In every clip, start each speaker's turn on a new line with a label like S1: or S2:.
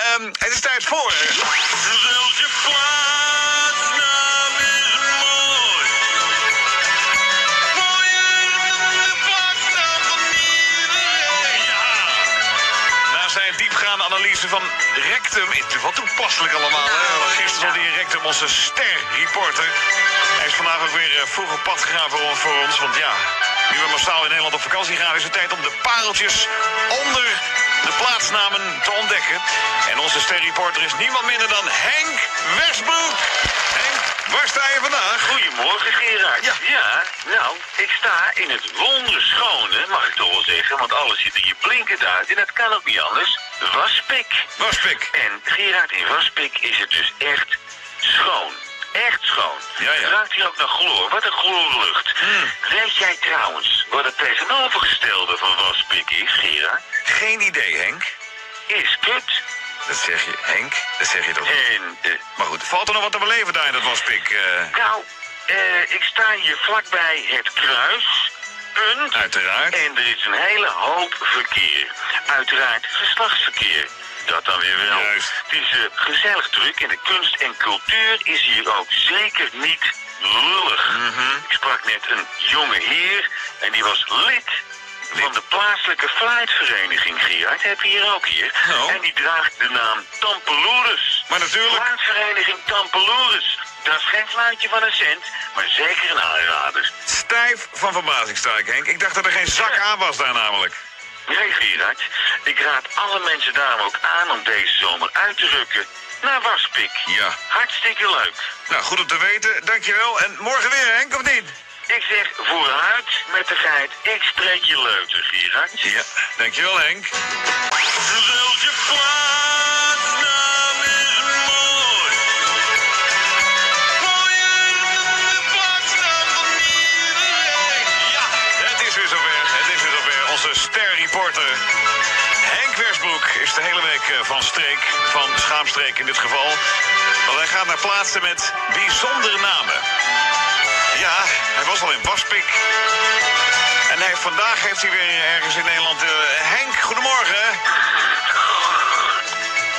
S1: Ehm, het is tijd voor...
S2: Zelfs je plaatsnaam is mooi. Mooier dan de plaatsnaam van iedereen.
S1: Ja. Na zijn diepgaande analyse van Rectum... Wat toepasselijk allemaal, hè? Want Gisteren hij in Rectum, onze ster-reporter. Hij is vandaag ook weer eh, vroeg op pad gegaan voor, voor ons. Want ja, nu we massaal in Nederland op vakantie gaan... is het tijd om de pareltjes onder de plaatsnamen te ontdekken. En onze ster-reporter is niemand minder dan Henk Westbroek. Henk, waar sta je vandaag?
S2: Goedemorgen Gerard.
S1: Ja.
S2: nou, ik sta in het wonderschone, mag ik toch wel zeggen, want alles ziet er hier blinkend uit en dat kan ook niet anders. Waspik.
S1: Waspik.
S2: En Gerard, in Waspik is het dus echt schoon. Echt schoon.
S1: Ja, ja.
S2: Ruikt hier ook naar chloor. Wat een chloorlucht.
S1: Hmm.
S2: Weet jij trouwens wat het tegenovergestelde van Waspik is, Gerard?
S1: Geen idee, Henk.
S2: Is kut.
S1: Dat zeg je, Henk. Dat zeg je toch.
S2: En, eh,
S1: Maar goed, valt er nog wat te beleven daar in dat waspik? eh?
S2: nou, eh, ik sta hier vlakbij het kruis. Punt.
S1: uiteraard.
S2: En er is een hele hoop verkeer. Uiteraard geslachtsverkeer. Dat dan weer wel.
S1: Juist.
S2: Het is eh, gezellig druk en de kunst en cultuur is hier ook zeker niet lullig.
S1: Mhm.
S2: Ik sprak net een jonge heer en die was lid van de plaatselijke fluitvereniging, Gerard. Heb je hier ook hier.
S1: Oh.
S2: En die draagt de naam Tampeloerus.
S1: Maar natuurlijk,
S2: Fluitvereniging Tampeloerus. Dat is geen fluitje van een cent, maar zeker een aanrader.
S1: stijf van verbazing sta ik, Henk. Ik dacht dat er geen zak aan was daar namelijk.
S2: Nee, Gerard. Ik raad alle mensen daarom ook aan om deze zomer uit te rukken naar Waspik.
S1: Ja.
S2: Hartstikke leuk.
S1: Nou, goed om te weten. Dankjewel. En morgen weer, Henk, of niet?
S2: Ik zeg vooruit met de geit. Ik spreek je leuter, Gerard.
S1: Ja. Dankjewel, Henk.
S2: Je Is de
S1: hele week eh, van streek, van schaamstreek in dit geval. Want hij gaat naar plaatsen met bijzondere namen. Ja, hij was al in Waspik. En hij, vandaag heeft hij weer ergens in Nederland... eh, Henk, goedemorgen.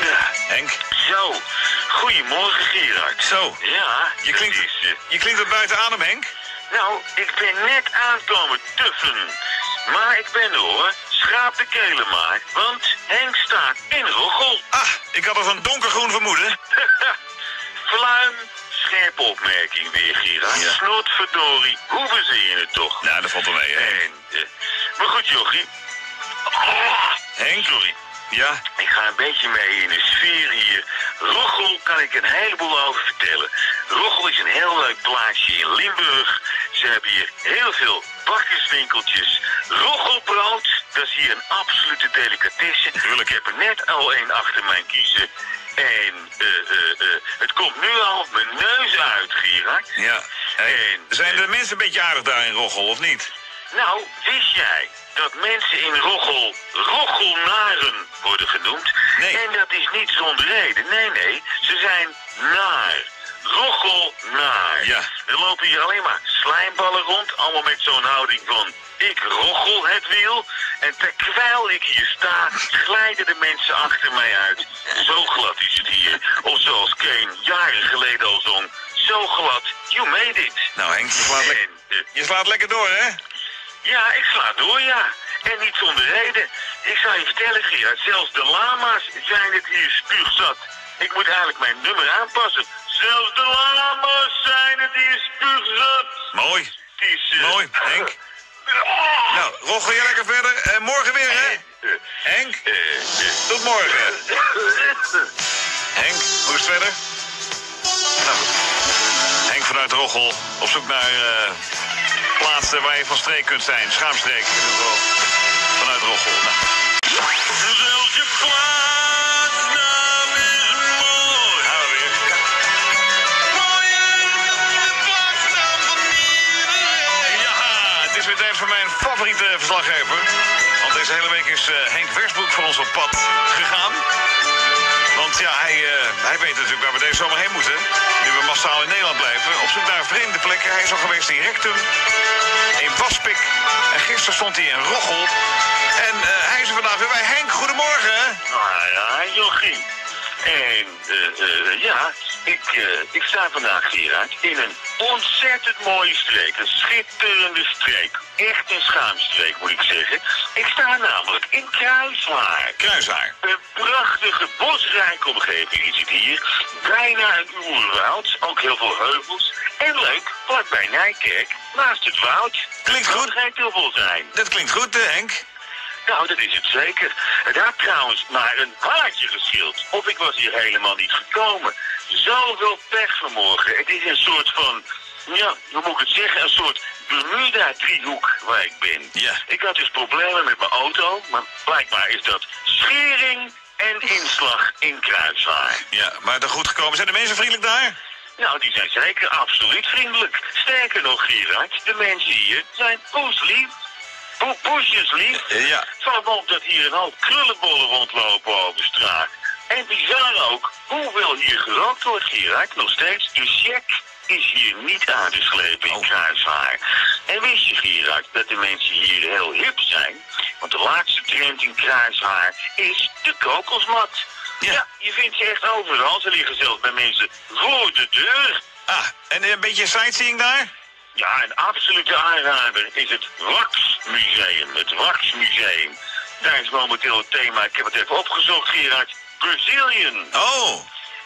S2: Ja,
S1: Henk,
S2: zo. Goedemorgen, Gerard.
S1: zo.
S2: Ja,
S1: Je klinkt,
S2: is,
S1: je klinkt er buiten adem, Henk.
S2: Nou, ik ben net aankomen tuffen. Maar ik ben er hoor. Schraap de kelen maar. Want Henk staat in Roggel.
S1: Ah, ik had al zo'n donkergroen vermoeden.
S2: Fluim. Scherpe opmerking weer, Gerard.
S1: Ja.
S2: Snotverdorie. Hoe verzin je het toch?
S1: Nou, dat valt wel mee, hè.
S2: En, eh, maar goed, jochie.
S1: Henk?
S2: Sorry.
S1: Ja,
S2: Ik ga een beetje mee in de sfeer hier. Roggel kan ik een heleboel over vertellen. Roggel is een heel leuk plaatsje in Limburg. Ze hebben hier heel veel bakkerswinkeltjes. Roggelbrood, dat is hier een absolute delicatesse.
S1: Tuurlijk.
S2: Ik heb er net al één achter mijn kiezen. En eh, eh, eh, het komt nu al mijn neus uit, Gerard.
S1: ja. Hey,
S2: En,
S1: zijn de
S2: eh,
S1: mensen een beetje aardig daar in Roggel, of niet?
S2: Nou, wist jij dat mensen in Roggel Roggelnaren worden genoemd?
S1: Nee.
S2: En dat is niet zonder reden. Nee, nee, ze zijn naar. Roggelnaar.
S1: Ja.
S2: Er lopen hier alleen maar slijmballen rond, allemaal met zo'n houding van... Ik roggel het wiel. En terwijl ik hier sta, glijden de mensen achter mij uit. Zo glad is het hier. Of zoals Kane jaren geleden al zong. Zo glad, you made it.
S1: Nou, Henk, je slaat, le-
S2: En,
S1: je slaat lekker door, hè?
S2: ja, ik sla door, ja. En niet zonder reden. Ik zal je vertellen, Gerard, zelfs de lama's zijn het hier spuugzat. Ik moet eigenlijk mijn nummer aanpassen. Zelfs de lama's zijn het hier spuugzat.
S1: Mooi.
S2: Eh,
S1: Mooi, Henk. Nou, roggel je lekker verder. En morgen weer, hè? Henk,
S2: Eh, eh,
S1: tot morgen.
S2: eh.
S1: Henk, hoe is het verder? Nou. Henk vanuit Roggel op zoek naar eh, plaatsen waar je van streek kunt zijn. Schaamstreek in ieder geval. Vanuit Roggel. Nou. Mijn favoriete verslaggever. Want deze hele week is eh, Henk Wersbroek voor ons op pad gegaan. Want ja, hij, eh, hij weet natuurlijk waar we deze zomer heen moeten. Nu we massaal in Nederland blijven. Op zoek naar vreemde plekken. Hij is al geweest in Rectum, in Waspik. En gisteren stond hij in Roggel. En eh, hij is er vandaag weer bij. Henk, goedemorgen.
S2: Nou ja, jochie. En ja, ik, eh, ik sta vandaag hieruit in een ontzettend mooie streek. Een schitterende streek. Echt een schaamstreek moet ik zeggen. Ik sta namelijk in Kruiswaar.
S1: Kruishaar.
S2: Een prachtige bosrijke omgeving is het hier. Bijna een oerwoud, ook heel veel heuvels. En leuk, vlakbij Nijkerk, naast het woud.
S1: Klinkt goed.
S2: geen dubbel zijn.
S1: Dat klinkt goed, eh, Henk.
S2: Nou, dat is het zeker. Het had trouwens maar een haartje geschild. Of ik was hier helemaal niet gekomen. Zoveel pech vanmorgen. Het is een soort van, ja, hoe moet ik het zeggen? Een soort Bermuda-driehoek waar ik ben.
S1: Ja.
S2: Ik had dus problemen met mijn auto, maar blijkbaar is dat schering en inslag in Kruiswaar.
S1: Ja, maar dan goed gekomen. Zijn de mensen vriendelijk daar?
S2: Nou, die zijn zeker absoluut vriendelijk. Sterker nog, Gerard, de mensen hier zijn poeslief. Po- Poesjeslief.
S1: Ja.
S2: Het valt op dat hier een hoop krullenbollen rondlopen over straat. En bizar ook hoeveel hier gerookt wordt, Gerard. Nog steeds. De check is hier niet aangeslepen in
S1: Oh.
S2: Kruiswaar. En wist je, Gerard, dat de mensen hier heel hip zijn? Want de laatste trend in Kruiswaar is de kokosmat.
S1: Ja.
S2: Ja. je vindt ze echt overal. Ze liggen zelfs bij mensen voor de deur.
S1: Ah, en een beetje sightseeing daar?
S2: Ja, een absolute aanrader is het Waxmuseum. Het Waxmuseum. Daar is momenteel het thema, ik heb het even opgezocht, Gerard, Brazilian.
S1: Oh,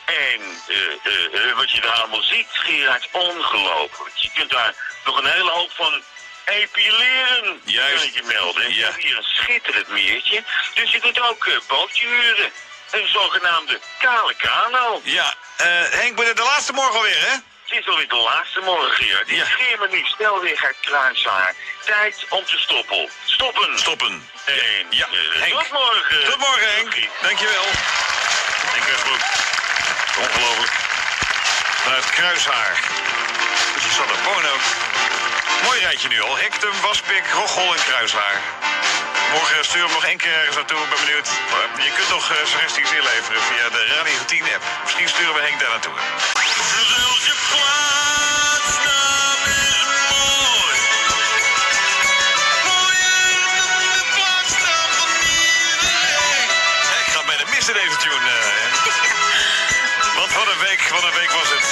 S2: En eh, eh, eh, wat je daar allemaal ziet, Gerard, ongelooflijk. Je kunt daar nog een hele hoop van epileren,
S1: Juist.
S2: kan je melden. En
S1: Ja.
S2: Je hebt hier een schitterend meertje, dus je kunt ook bootje huren. Een zogenaamde kale kano.
S1: ja. Henk, maar de, de laatste morgen alweer, hè?
S2: Het is alweer de laatste morgen, Gerard.
S1: Ja.
S2: Scheer me nu snel weer uit Kruishaar. Tijd om te stoppen. Stoppen.
S1: Stoppen.
S2: En,
S1: Ja, Henk.
S2: tot morgen.
S1: Tot morgen, Henk. Dankjewel. Henk Westbroek. Ongelooflijk. Vanuit Kruishaar. Er wonen ook. Mooi rijtje nu al. Hektum, Waspik, Roggel en Kruishaar. Morgen sturen we nog één keer ergens naartoe. Ik ben benieuwd. Je kunt nog uh, suggesties inleveren via de Radio 10 app. Misschien sturen we Henk daar naartoe.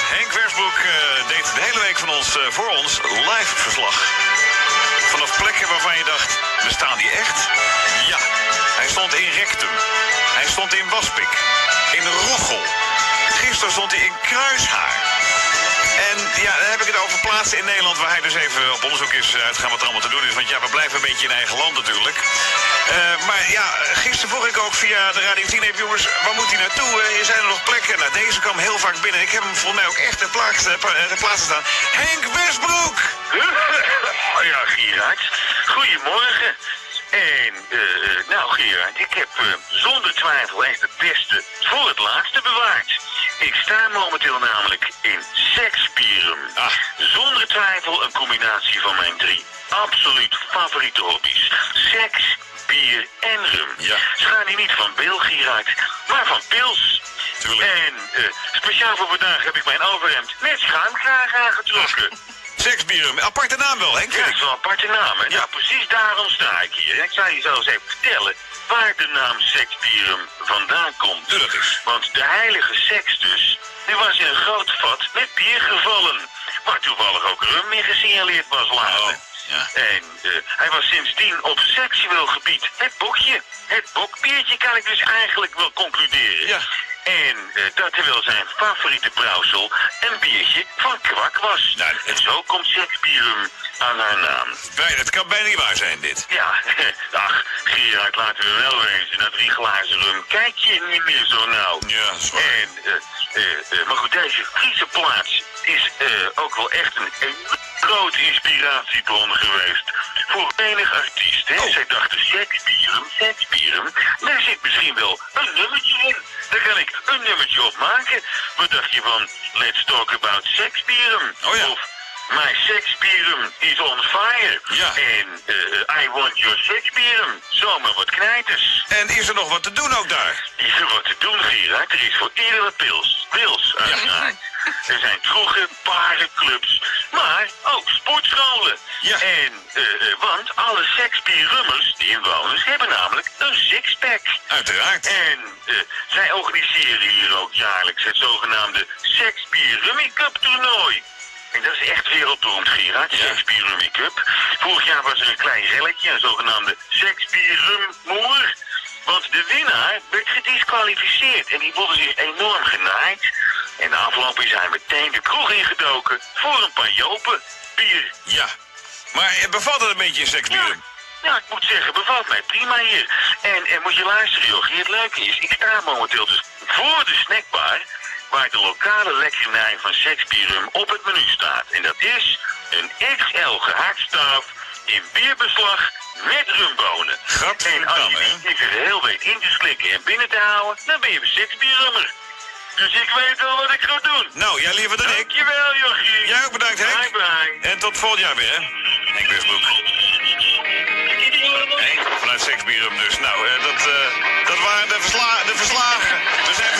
S1: Henk Versbroek eh, deed de hele week van ons, eh, voor ons live verslag. Vanaf plekken waarvan je dacht, bestaan die echt? Ja. Hij stond in Rectum. Hij stond in Waspik. In Roggel. Gisteren stond hij in Kruishaar. En ja, dan heb ik het over plaatsen in Nederland waar hij dus even op onderzoek is eh, uitgegaan wat er allemaal te doen is. Want ja, we blijven een beetje in eigen land natuurlijk. Eh, maar ja, gisteren vroeg ik ook via de Radio 10 app, jongens, waar moet hij naartoe? Eh, zijn er nog plekken? Nou, deze kwam heel vaak binnen. Ik heb hem volgens mij ook echt ter plaatse, ter plaatse staan. Henk Westbroek!
S2: Oh ja, Gerard. Goedemorgen. En, nou Gerard, ik heb zonder twijfel echt het beste voor het laatste bewaard. Ik sta momenteel namelijk in Sekspieren.
S1: Ah.
S2: Zonder twijfel een combinatie van mijn drie absoluut favoriete hobby's. Seks, bier en rum.
S1: Ja.
S2: Ze gaan hier niet van België uit, maar van pils.
S1: Tuurlijk.
S2: En eh, speciaal voor vandaag heb ik mijn overhemd met schuimkraag aangetrokken.
S1: Seksbieren, aparte naam wel, Henk.
S2: Ja, dat is wel een aparte naam. Hè? Nou, precies daarom sta ik hier. Ik zal je zo eens even vertellen waar de naam Sexpirum vandaan komt. Want de heilige Sextus, die was in een groot vat met bier gevallen. Waar toevallig ook rum in gesignaleerd was later.
S1: Oh, ja.
S2: En eh, hij was sindsdien op seksueel gebied het bokje. Het bokbiertje kan ik dus eigenlijk wel concluderen. Favoriete brouwsel een biertje van kwak was.
S1: Nou,
S2: en zo komt Sekspirum aan haar naam.
S1: Bij- Het kan bijna niet waar zijn, dit.
S2: Ja, ach, Gerard, laten we wel wezen. Na drie glazen rum kijk je niet meer zo nauw.
S1: Ja, dat is waar.
S2: En, eh, eh, eh, maar goed, deze Friese plaats is ook wel echt een, grote inspiratiebron geweest. Voor menig artiest, hè.
S1: Oh.
S2: Zij dachten, seksbieren, seksbieren, daar zit misschien wel een nummertje in. Daar kan ik een nummertje op maken. Wat dacht je van Let's Talk About Seksbieren?
S1: Oh ja.
S2: Of My Seksbieren is on fire.
S1: Ja.
S2: En eh, I Want Your Seksbieren. Zomaar wat knijters.
S1: En is er nog wat te doen ook daar?
S2: Is er wat te doen, Gerard? Er is voor iedere pils. Pils, uiteraard. Er zijn kroegen, paren, clubs, Maar ook sportscholen.
S1: Ja.
S2: En, eh, eh, want alle seksbierrummers, die inwoners, hebben namelijk een sixpack.
S1: Uiteraard.
S2: En eh, zij organiseren hier ook jaarlijks het zogenaamde Seksbier Rummy Cup toernooi. En dat is echt wereldberoemd, Gerard,
S1: Ja.
S2: Seksbier Rummy Cup. Vorig jaar was er een klein relletje, een zogenaamde Moer. Want de winnaar werd gedisqualificeerd en die voelde zich enorm genaaid. En de afloop is hij meteen de kroeg ingedoken voor een paar jopen bier.
S1: Ja. Maar bevalt het een beetje in
S2: Ja,
S1: seksbieren?
S2: ja, ik moet zeggen, bevalt mij prima hier. En, en moet je luisteren, Jochie, het leuke is, ik sta momenteel dus voor de snackbar... waar de lokale lekkernij van Seksbierum op het menu staat. En dat is een XL gehaktstaaf in bierbeslag met rumbonen.
S1: Gadverdamme,
S2: En als je die geheel weet in te slikken en binnen te houden, dan ben je een Seksbierrummer. Dus ik weet wel wat ik ga doen.
S1: Nou, jij liever dan ik.
S2: Dankjewel, Jochie.
S1: Jij ook bedankt, Henk.
S2: Bye bye.
S1: En tot volgend jaar weer, hè? Henk Westbroek. Hey, vanuit Seksbierum dus. Nou, dat, eh, dat waren de, versla de verslagen. We zijn